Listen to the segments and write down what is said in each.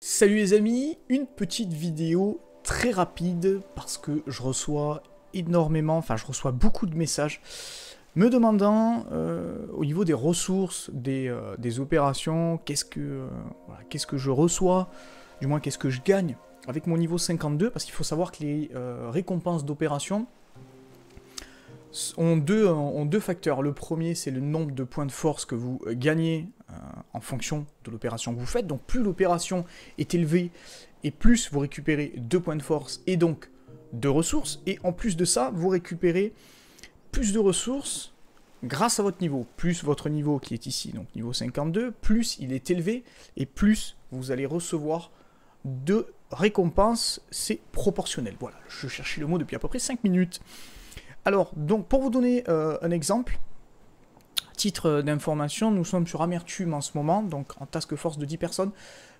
Salut les amis, une petite vidéo très rapide parce que je reçois énormément, enfin je reçois beaucoup de messages me demandant euh, au niveau des ressources, des, euh, opérations, qu'est-ce que, euh, qu'est-ce que je reçois, du moins qu'est-ce que je gagne avec mon niveau 52 parce qu'il faut savoir que les récompenses d'opération ont deux, deux facteurs. Le premier c'est le nombre de points de force que vous gagnez en fonction de l'opération que vous faites. Donc plus l'opération est élevée et plus vous récupérez 2 points de force et donc de ressources. Et en plus de ça, vous récupérez plus de ressources grâce à votre niveau. Plus votre niveau qui est ici, donc niveau 52, plus il est élevé et plus vous allez recevoir de récompenses. C'est proportionnel. Voilà, je cherchais le mot depuis à peu près 5 minutes. Alors, donc pour vous donner euh, un exemple, titre d'information, nous sommes sur Amertume en ce moment, donc en task force de 10 personnes.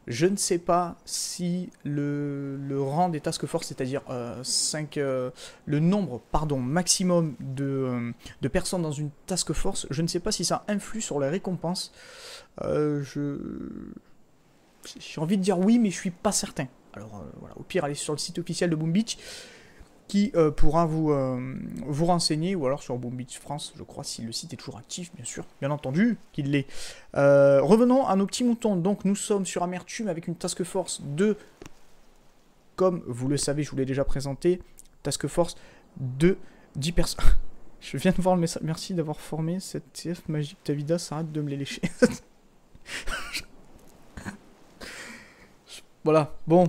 Je ne sais pas si le, rang des task force, c'est-à-dire 5, euh, euh, le nombre pardon, maximum de, personnes dans une task force, je ne sais pas si ça influe sur les récompenses. je j'ai envie de dire oui, mais je suis pas certain. Alors voilà, au pire, allez sur le site officiel de Boom Beach qui euh, pourra vous, euh, vous renseigner, ou alors sur Boom France, je crois, si le site est toujours actif, bien sûr, bien entendu qu'il l'est. Euh, revenons à nos petits moutons, donc nous sommes sur Amertume avec une task force de, comme vous le savez, je vous l'ai déjà présenté, task force de 10 personnes. je viens de voir le message, merci d'avoir formé cette TF magique Tavida, ça arrête de me les lécher. voilà, bon.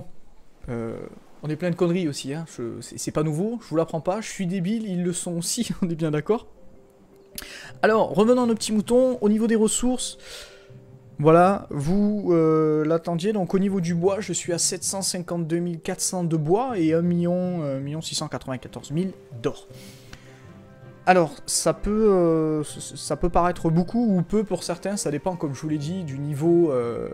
Euh, on est plein de conneries aussi, hein. c'est pas nouveau, je vous l'apprends pas, je suis débile, ils le sont aussi, on est bien d'accord. Alors, revenons à nos petits moutons, au niveau des ressources, voilà, vous euh, l'attendiez, donc au niveau du bois, je suis à 752 400 de bois et 1 million, 694 000 d'or. Alors, ça peut, euh, ça peut paraître beaucoup ou peu pour certains, ça dépend, comme je vous l'ai dit, du niveau, euh,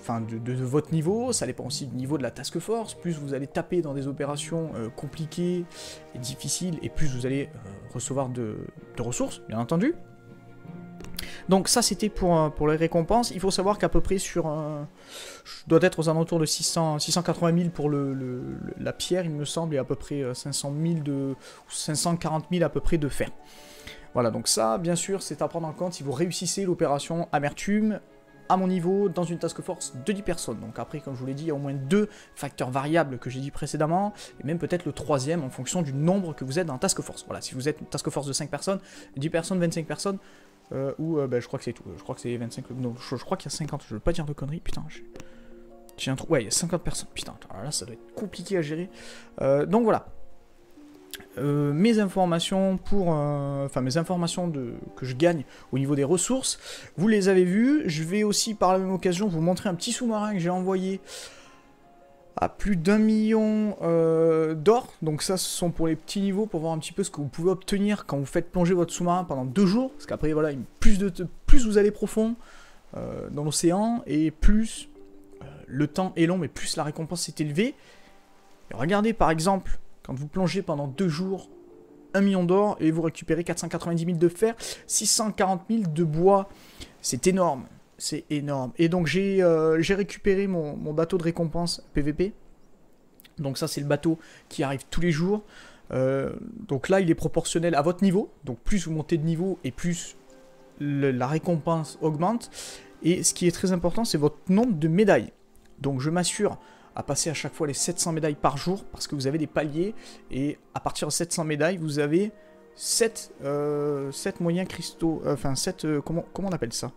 enfin, de, votre niveau, ça dépend aussi du niveau de la task force, plus vous allez taper dans des opérations euh, compliquées et difficiles, et plus vous allez recevoir de ressources, bien entendu. Donc ça c'était pour, euh, pour les récompenses. Il faut savoir qu'à peu près sur... je dois être aux alentours de 600, 680 000 pour le, la pierre il me semble, et à peu près 500 euh, 000 de... 540 000 à peu près de fer. Voilà, donc ça, bien sûr, c'est à prendre en compte si vous réussissez l'opération Amertume à mon niveau dans une task force de 10 personnes. Donc après, comme je vous l'ai dit, il y a au moins deux facteurs variables que j'ai dit précédemment, et même peut-être le troisième en fonction du nombre que vous êtes dans task force. Voilà, si vous êtes une task force de 5 personnes, 10 personnes, 25 personnes, euh, ou euh, bah, je crois que c'est tout. Je crois que c'est 25. Non, je, crois qu'il y a 50. Je veux pas dire de conneries. Putain, j'ai un trou. Ouais, il y a 50 personnes. Putain, alors là, ça doit être compliqué à gérer. Euh, donc voilà. mes informations pour, mes informations de, que je gagne au niveau des ressources, vous les avez vues. Je vais aussi par la même occasion vous montrer un petit sous-marin que j'ai envoyé à plus d'un million euh, d'or. Donc ça, ce sont pour les petits niveaux, pour voir un petit peu ce que vous pouvez obtenir quand vous faites plonger votre sous-marin pendant deux jours. Parce qu'après, voilà, plus, de, plus vous allez profond euh, dans l'océan, et plus euh, le temps est long, mais plus la récompense est élevée. regardez, par exemple, quand vous plongez pendant deux jours, 1 million d'or, et vous récupérez 490 000 de fer, 640 000 de bois. C'est énorme. C'est énorme. Et donc j'ai euh, récupéré mon, bateau de récompense PVP. Donc ça c'est le bateau qui arrive tous les jours. Euh, donc là il est proportionnel à votre niveau. Donc plus vous montez de niveau et plus la récompense augmente. Et ce qui est très important c'est votre nombre de médailles. Donc je m'assure à passer à chaque fois les 700 médailles par jour parce que vous avez des paliers. Et à partir de 700 médailles vous avez 7, euh, moyens cristaux. Enfin 7... comment, comment on appelle ça?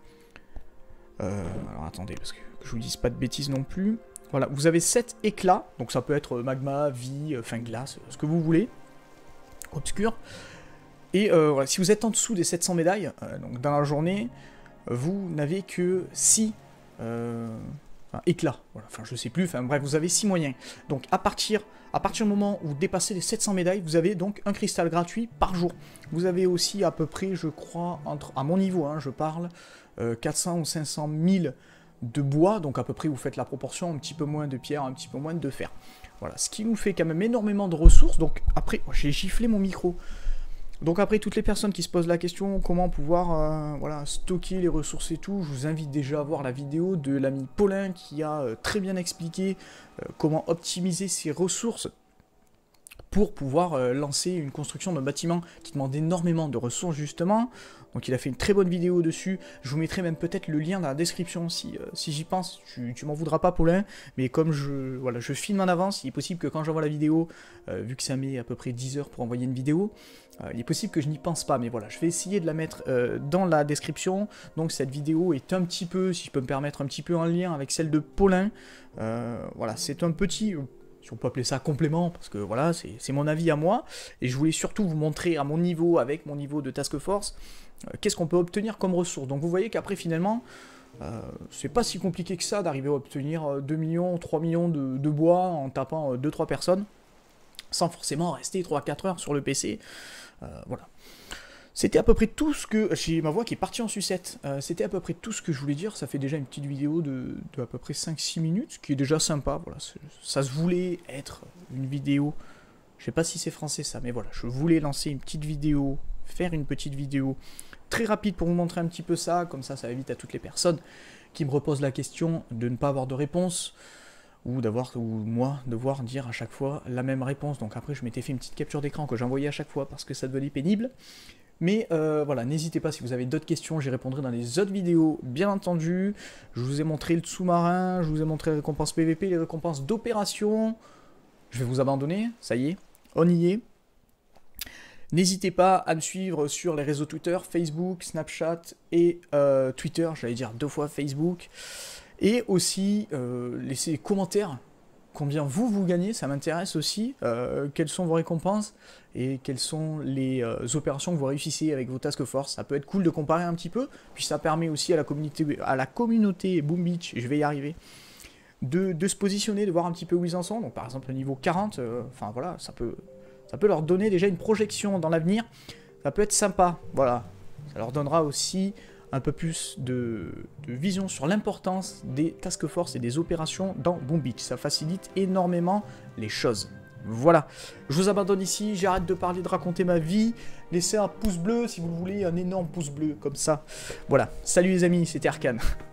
Attendez, parce que, je vous dise pas de bêtises non plus. Voilà, vous avez 7 éclats, donc ça peut être magma, vie, euh, fin glace, ce que vous voulez, obscur. Et euh, voilà, si vous êtes en dessous des 700 médailles, donc dans la journée, vous n'avez que 6 éclats. Voilà, enfin je sais plus, enfin bref, vous avez 6 moyens. Donc à partir, à partir du moment où vous dépassez les 700 médailles, vous avez donc un cristal gratuit par jour. Vous avez aussi à peu près, je crois, entre, à mon niveau, hein, je parle, 400 euh, ou 500 000 de bois, donc à peu près vous faites la proportion, un petit peu moins de pierre, un petit peu moins de fer. Voilà, ce qui nous fait quand même énormément de ressources, donc après, j'ai giflé mon micro. Donc après, toutes les personnes qui se posent la question comment pouvoir euh, voilà, stocker les ressources et tout, je vous invite déjà à voir la vidéo de l'ami Paulin qui a euh, très bien expliqué euh, comment optimiser ses ressources pour pouvoir lancer une construction d'un bâtiment qui demande énormément de ressources justement. Donc il a fait une très bonne vidéo dessus. Je vous mettrai même peut-être le lien dans la description si, euh, j'y pense. Tu, m'en voudras pas Paulin. Mais comme je, filme en avance, il est possible que quand j'envoie la vidéo, euh, vu que ça met à peu près 10 heures pour envoyer une vidéo, euh, il est possible que je n'y pense pas. Mais voilà, je vais essayer de la mettre dans la description. Donc cette vidéo est un petit peu, si je peux me permettre, un petit peu en lien avec celle de Paulin. voilà, c'est un petit si on peut appeler ça complément, parce que voilà, c'est mon avis à moi, et je voulais surtout vous montrer à mon niveau, avec mon niveau de task force, euh, qu'est-ce qu'on peut obtenir comme ressources. Donc vous voyez qu'après finalement, euh, c'est pas si compliqué que ça d'arriver à obtenir 2 euh, millions, 3 millions de, bois en tapant 2-3 personnes, sans forcément rester 3-4 heures sur le PC. voilà. C'était à peu près tout ce que... J'ai ma voix qui est partie en sucette. C'était à peu près tout ce que je voulais dire. Ça fait déjà une petite vidéo de, à peu près 5-6 minutes, ce qui est déjà sympa. Voilà, ça se voulait être une vidéo... Je sais pas si c'est français ça, mais voilà, je voulais lancer une petite vidéo, faire une petite vidéo très rapide pour vous montrer un petit peu ça, comme ça ça évite à toutes les personnes qui me reposent la question de ne pas avoir de réponse, ou d'avoir, ou moi, devoir dire à chaque fois la même réponse. Donc après je m'étais fait une petite capture d'écran que j'envoyais à chaque fois parce que ça devenait pénible. Mais euh, voilà, n'hésitez pas si vous avez d'autres questions, j'y répondrai dans les autres vidéos, bien entendu. Je vous ai montré le sous-marin, je vous ai montré les récompenses PVP, les récompenses d'opération. Je vais vous abandonner, ça y est, on y est. N'hésitez pas à me suivre sur les réseaux Twitter, Facebook, Snapchat et euh, Twitter, j'allais dire deux fois Facebook. Et aussi, euh, laissez des commentaires. Combien vous, vous gagnez, ça m'intéresse aussi. Euh, quelles sont vos récompenses et quelles sont les opérations que vous réussissez avec vos task force. Ça peut être cool de comparer un petit peu. Puis ça permet aussi à la communauté, à la communauté Boom Beach, je vais y arriver, de, se positionner, de voir un petit peu où ils en sont. Donc par exemple, au niveau 40, enfin voilà, ça peut, ça peut leur donner déjà une projection dans l'avenir. Ça peut être sympa, voilà. Ça leur donnera aussi un peu plus de, vision sur l'importance des task force et des opérations dans Boom Beach. Ça facilite énormément les choses. Voilà, je vous abandonne ici, j'arrête de parler, de raconter ma vie. Laissez un pouce bleu si vous voulez, un énorme pouce bleu comme ça. Voilà, salut les amis, c'était Arkane.